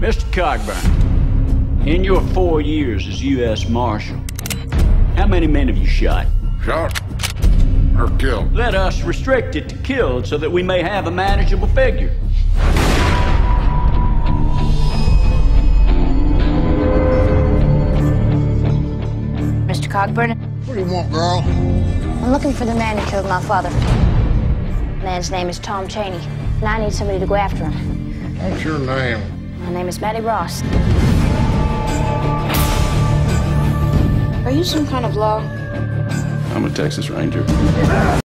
Mr. Cogburn, in your four years as U.S. Marshal, how many men have you shot? Shot or killed? Let us restrict it to killed so that we may have a manageable figure. Mr. Cogburn, What do you want, girl? I'm looking for the man who killed my father. The man's name is Tom Chaney, and I need somebody to go after him. What's your name? My name is Mattie Ross. Are you some kind of law? I'm a Texas Ranger.